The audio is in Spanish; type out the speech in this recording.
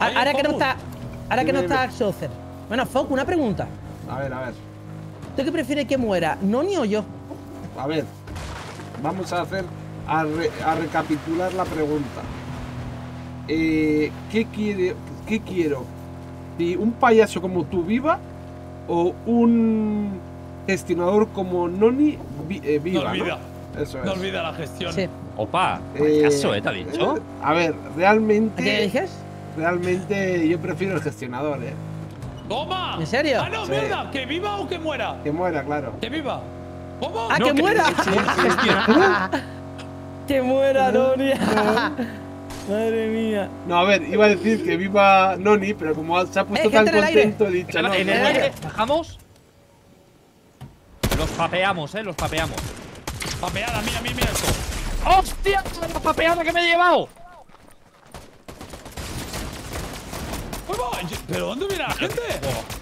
Ahora que no está. Ahora que no está. Bueno, Foc, una pregunta. A ver, a ver. ¿Tú qué prefieres que muera? ¿Noni o yo? A ver. Vamos a hacer. A, re- a recapitular la pregunta. Eh, ¿qué, quiere, ¿Qué quiero? ¿Si ¿Un payaso como tú viva? ¿O un gestionador como Noni vi- eh, viva? No olvida. Eso es. No olvida la gestión. Sí. Opa, Eh, caso, ¿eh? ¿Te ha dicho? eh, a ver, ¿A qué realmente. dices? Realmente yo prefiero el gestionador, eh. ¡Toma! ¿En serio? ¡Ah, no, Sí. mierda! ¿Que viva o que muera? Que muera, claro. ¡Que viva! ¿Cómo? ¡Ah, No, que que- muera! ¡Que muera, Noni! Madre mía. No, a ver, iba a decir que viva Noni, pero como se ha puesto Eh, tan contento, he dicho no. en no, el no. aire, bajamos. Los papeamos, eh, los papeamos. Papeada, mira, mira, mira esto. ¡Hostia! ¡La papeada que me he llevado! 아, 이제 베런드미라. 근데 뭐.